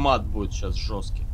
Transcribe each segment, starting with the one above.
автомат будет сейчас жесткий.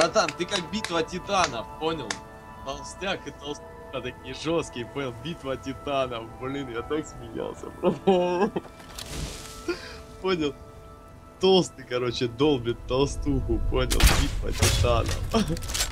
Братан, ты как битва титанов, понял? Толстяк и толстяк такие жесткие, понял? Битва титанов, блин, я так смеялся. Понял? Толстый, короче, долбит толстуху, понял? Битва титанов.